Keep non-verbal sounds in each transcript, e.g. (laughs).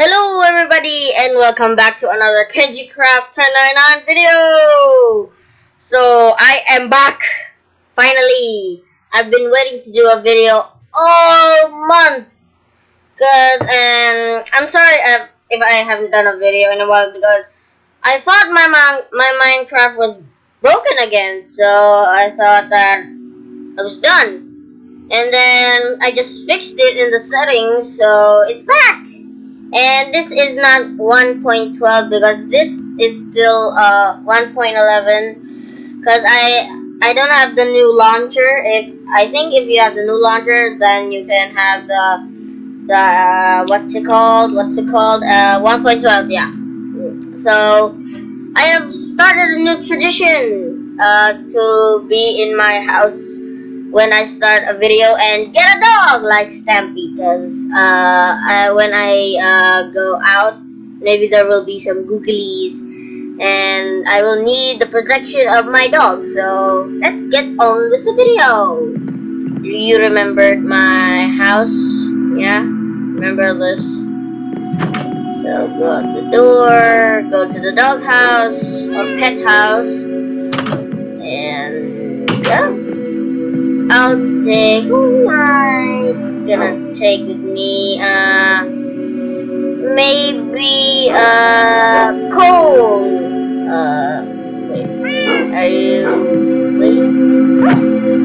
Hello everybody and welcome back to another Kenji Craft 1099 video! So I am back finally. I've been waiting to do a video all month cause and I'm sorry if I haven't done a video in a while because I thought my my Minecraft was broken again so I thought that I was done and then I just fixed it in the settings so it's back and this is not 1.12 because this is still uh 1.11 because I I don't have the new launcher. If I think if you have the new launcher then you can have the the uh, what's it called? What's it called? Uh 1.12 yeah. So I have started a new tradition uh to be in my house when I start a video and get a dog like Stampy because uh, I, when I uh, go out maybe there will be some googlies and I will need the protection of my dog. So let's get on with the video. Do you remembered my house? Yeah remember this? So go out the door go to the dog house or pet house and go I'll take who am I gonna take with me? Uh, maybe uh, coal. Uh, wait, are you? Wait.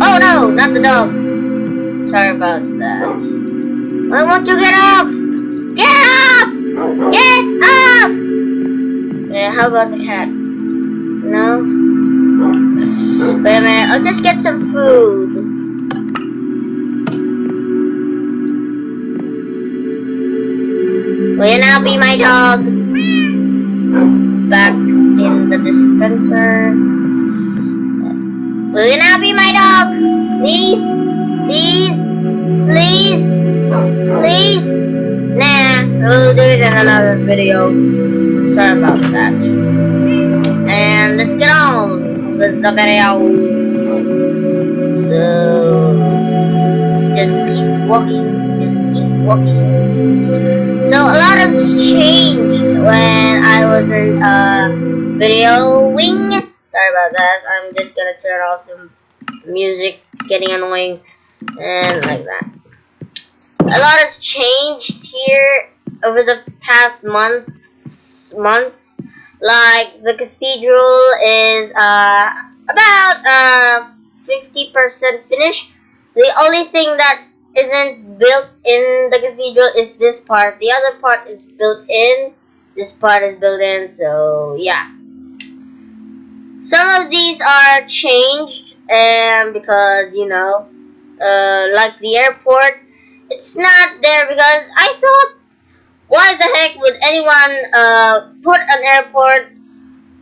Oh no, not the dog. Sorry about that. I want to get up. Get up. Get up. Yeah, how about the cat? No. Wait a minute, I'll just get some food. Will you now be my dog? Back in the dispenser. Will you now be my dog? Please? Please? Please? Please? Nah, we'll do it in another video. Sorry about that. And let's get on with the video. So, just keep walking. Just keep walking. So a lot has changed when I was in uh, videoing. Sorry about that. I'm just gonna turn off the music. It's getting annoying. And like that. A lot has changed here over the past months. Months. Like the cathedral is uh, about 50% uh, finished. The only thing that isn't built in the cathedral is this part. The other part is built in. This part is built in. So yeah. Some of these are changed and because you know, uh, like the airport, it's not there because I thought, why the heck would anyone uh, put an airport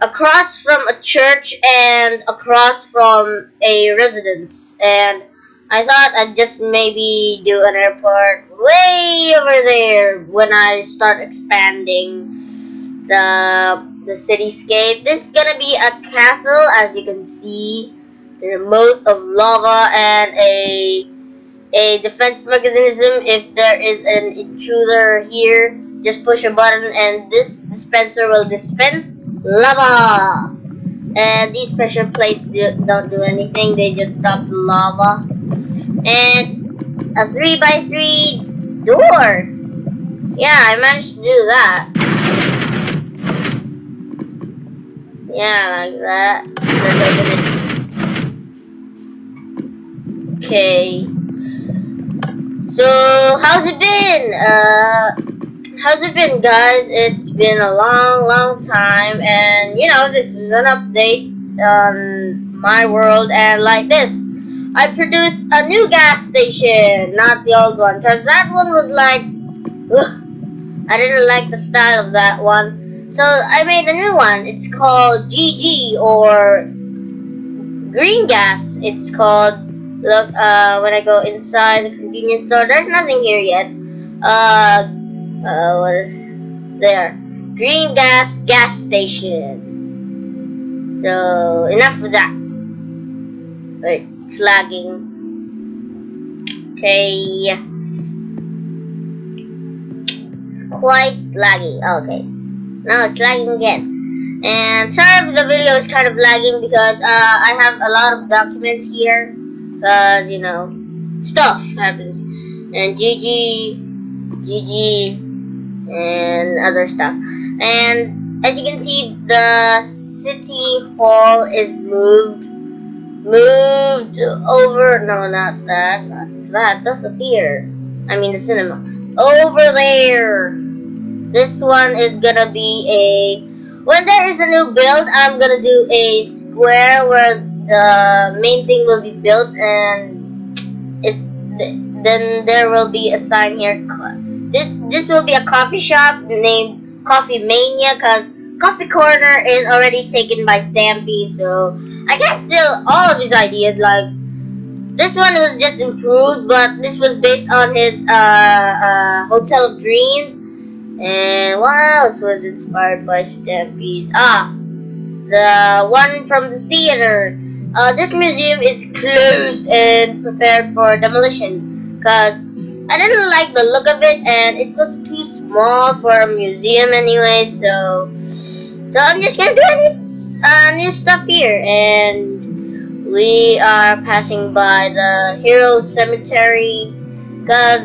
across from a church and across from a residence and I thought I'd just maybe do an airport way over there when I start expanding the the cityscape. This is gonna be a castle, as you can see. The remote of lava and a a defense mechanism if there is an intruder here. Just push a button and this dispenser will dispense lava. And these pressure plates do, don't do anything, they just stop lava and a 3 by 3 door. Yeah, I managed to do that. Yeah, like that. Okay. So, how's it been? Uh, how's it been, guys? It's been a long, long time, and you know, this is an update on my world, and like this. I produced a new gas station, not the old one, because that one was like, ugh, I didn't like the style of that one. So I made a new one. It's called GG or Green Gas. It's called. Look, uh, when I go inside the convenience store, there's nothing here yet. Uh, uh, what is there? Green Gas Gas Station. So enough of that. Wait. It's lagging. Okay. Let's quite laggy. Okay. Now it's lagging again. And sorry if the video is kind of lagging because uh, I have a lot of documents here. Because, you know, stuff happens. And GG, GG, and other stuff. And as you can see, the city hall is moved. Moved over. No, not that. Not that. That's the theater. I mean, the cinema. Over there. This one is gonna be a. When there is a new build, I'm gonna do a square where the main thing will be built, and it then there will be a sign here. This will be a coffee shop named Coffee Mania, cause Coffee Corner is already taken by Stampy, so I can't steal all of his ideas. Like this one was just improved, but this was based on his uh, uh, Hotel of Dreams and what else was inspired by Stampy's? Ah, the one from the theater. Uh, this museum is closed and prepared for demolition because I didn't like the look of it and it was too small for a museum anyway. So, so I'm just gonna do any uh, new stuff here and we are passing by the Hero Cemetery because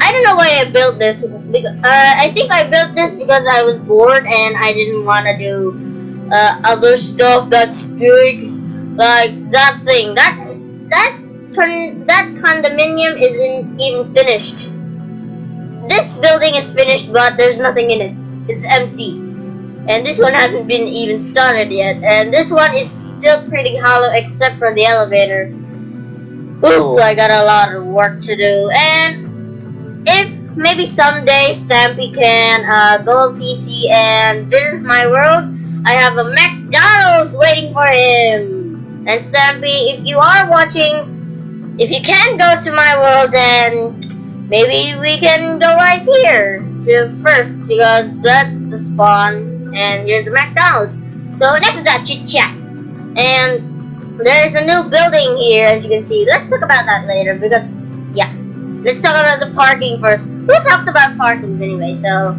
I don't know why I built this. Because, uh, I think I built this because I was bored and I didn't want to do uh, other stuff that's big, like that thing. That that con that condominium isn't even finished. This building is finished, but there's nothing in it. It's empty, and this one hasn't been even started yet. And this one is still pretty hollow, except for the elevator. Ooh, I got a lot of work to do, and if maybe someday Stampy can uh, go on PC and visit my world, I have a McDonald's waiting for him. And Stampy, if you are watching, if you can go to my world, then maybe we can go right here to first because that's the spawn and here's the McDonald's. So next is that chit chat. And there's a new building here as you can see. Let's talk about that later because yeah. Let's talk about the parking first. Who talks about parkings anyway? So,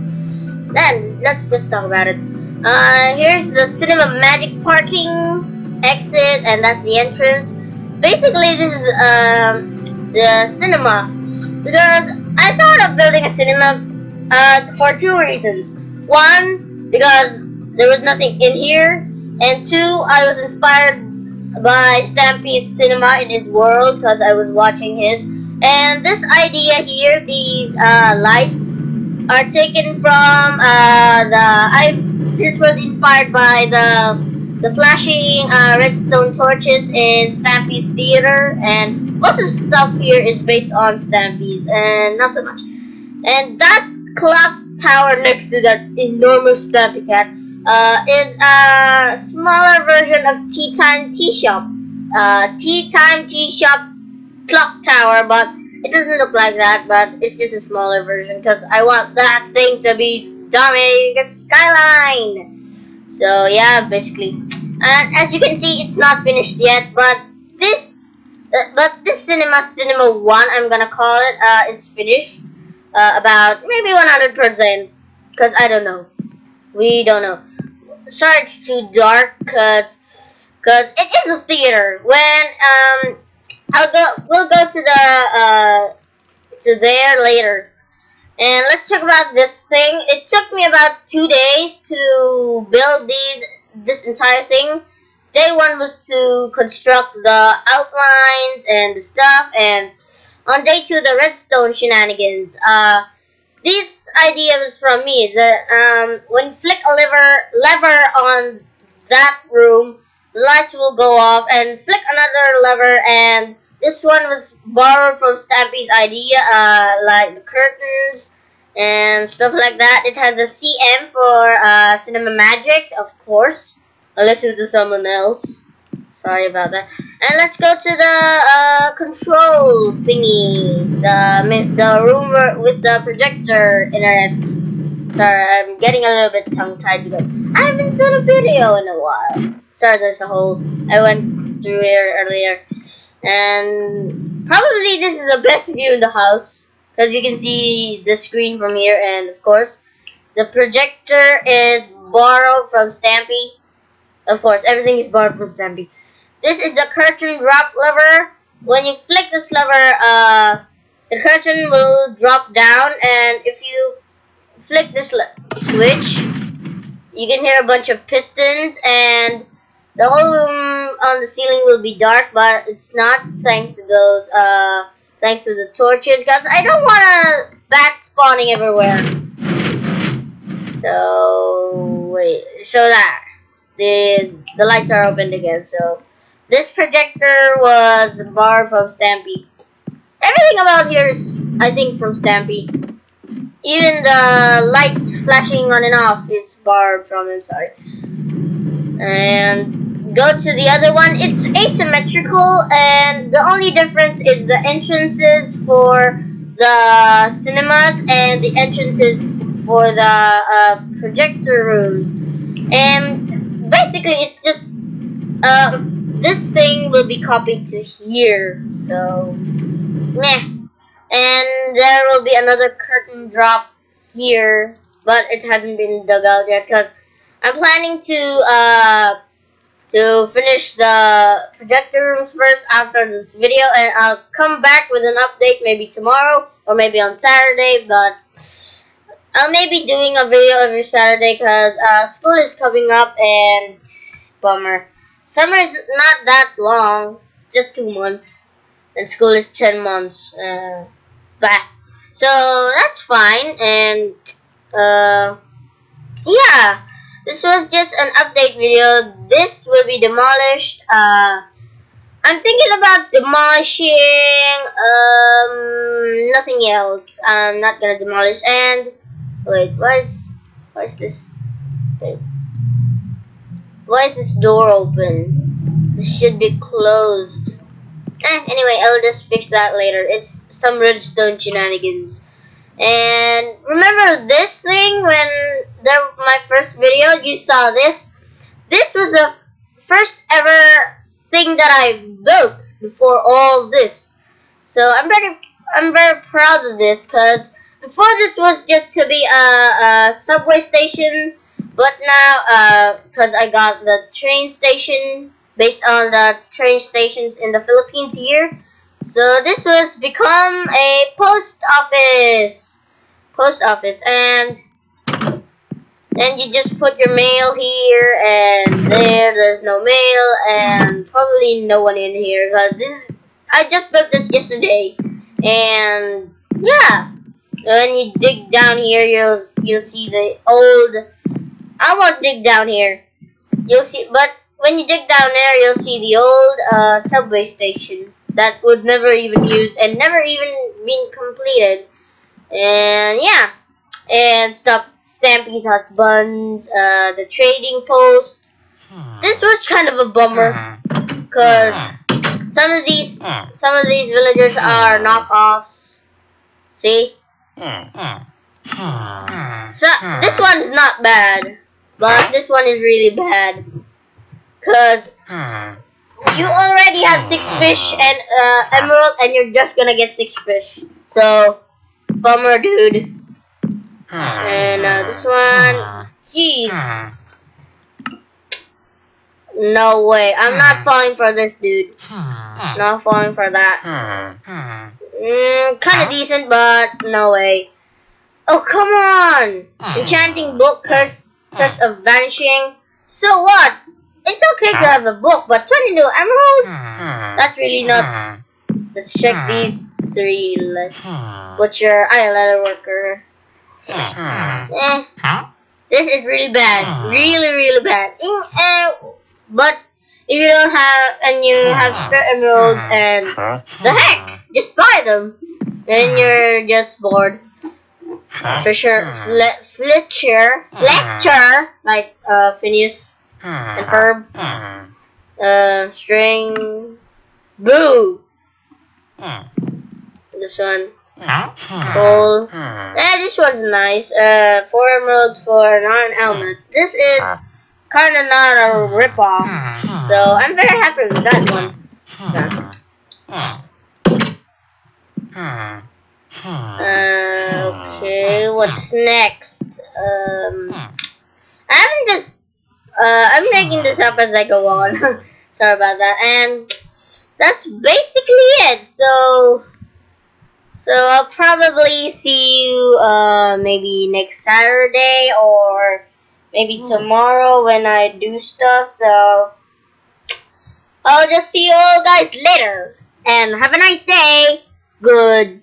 then, let's just talk about it. Uh, here's the Cinema Magic parking exit, and that's the entrance. Basically, this is um, the cinema. Because I thought of building a cinema uh, for two reasons. One, because there was nothing in here. And two, I was inspired by Stampy's cinema in his world because I was watching his and this idea here, these uh, lights, are taken from uh, the. I. This was inspired by the the flashing uh, redstone torches in Stampy's theater, and most of the stuff here is based on Stampy's, and not so much. And that clock tower next to that enormous Stampy cat uh, is a smaller version of Tea Time Tea Shop. Uh, Tea Time Tea Shop clock tower, but it doesn't look like that, but it's just a smaller version because I want that thing to be dominating the skyline. So yeah, basically. And as you can see, it's not finished yet, but this, uh, but this Cinema Cinema 1, I'm gonna call it, uh, is finished. Uh, about maybe 100%, because I don't know. We don't know. Sorry it's too dark, because cause it is a theater. When, um, I'll go. We'll go to the uh, to there later. And let's talk about this thing. It took me about two days to build these this entire thing. Day one was to construct the outlines and the stuff, and on day two the redstone shenanigans. Uh, this idea was from me. The um, when flick a lever lever on that room, lights will go off, and flick another lever and this one was borrowed from Stampy's idea, uh, like the curtains and stuff like that. It has a CM for uh, Cinema Magic, of course. I listened to someone else. Sorry about that. And let's go to the uh, control thingy. The, the room with the projector internet. Sorry, I'm getting a little bit tongue-tied because I haven't done a video in a while. Sorry, there's a hole. I went through here earlier. And probably this is the best view in the house. because you can see the screen from here, and of course, the projector is borrowed from Stampy. Of course, everything is borrowed from Stampy. This is the curtain drop lever. When you flick this lever, uh, the curtain will drop down, and if you flick this switch, you can hear a bunch of pistons, and the whole room on the ceiling will be dark, but it's not thanks to those, uh, thanks to the torches, guys. I don't want a bat spawning everywhere. So, wait, show that. The, the lights are opened again, so. This projector was borrowed from Stampy. Everything about here is, I think, from Stampy. Even the light flashing on and off is borrowed from him, sorry. And go to the other one. It's asymmetrical, and the only difference is the entrances for the cinemas and the entrances for the uh, projector rooms. And basically, it's just uh, this thing will be copied to here. So, meh. And there will be another curtain drop here, but it hasn't been dug out yet because I'm planning to uh to finish the projector rooms first after this video, and I'll come back with an update maybe tomorrow or maybe on Saturday, but. I may be doing a video every Saturday because uh, school is coming up and bummer. Summer is not that long, just two months, and school is ten months. Uh, bah. So that's fine, and uh, yeah, this was just an update video. This will be demolished. Uh, I'm thinking about demolishing um nothing else. I'm not gonna demolish and wait, where's where's this? Wait. Why is this door open? This should be closed. Eh, anyway, I'll just fix that later. It's some redstone shenanigans. And remember this thing when the, my first video, you saw this? This was the first ever thing that I built before all this. So I'm very, I'm very proud of this because before this was just to be a, a subway station but now, because uh, I got the train station based on the train stations in the Philippines here, so this was become a post office. Post office, and then you just put your mail here and there. There's no mail and probably no one in here because this. Is, I just built this yesterday, and yeah. When you dig down here, you'll you'll see the old I won't dig down here. You'll see, but when you dig down there, you'll see the old uh, subway station that was never even used and never even been completed. And yeah, and stop Stampy's Hot Buns, uh, the trading post. Hmm. This was kind of a bummer, hmm. cause hmm. some of these, some of these villagers are knockoffs. See? So this one's not bad. But this one is really bad. Because hmm. you already have six hmm. fish and uh, emerald and you're just gonna get six fish. So, bummer dude. Hmm. And uh, this one, jeez. No way. I'm not falling for this dude. Not falling for that. Mm, kind of decent, but no way. Oh, come on! Enchanting book curse Curse of Vanishing. So what? It's okay to have a book, but 22 emeralds? Hmm. That's really hmm. nuts. Let's check hmm. these three lists. Butcher, I leatherworker. Eh. This is really bad. Really, really bad. In, uh, but if you don't have, and you have spare emeralds, and the heck, just buy them. Then you're just bored. Fisher, hmm. Fle Fletcher, hmm. Fletcher, like uh, Phineas. Hmm. And Ferb. Uh, string, Boo. This one. Cool. Yeah, this one's nice. Uh, four emeralds for an iron helmet. This is kind of not a ripoff, so I'm very happy with that one. Uh, okay, what's next? Um, I haven't just. Uh, I'm making this up as I go on. (laughs) Sorry about that. And that's basically it. So, so I'll probably see you uh, maybe next Saturday or maybe tomorrow when I do stuff. So, I'll just see you all guys later. And have a nice day. Goodbye!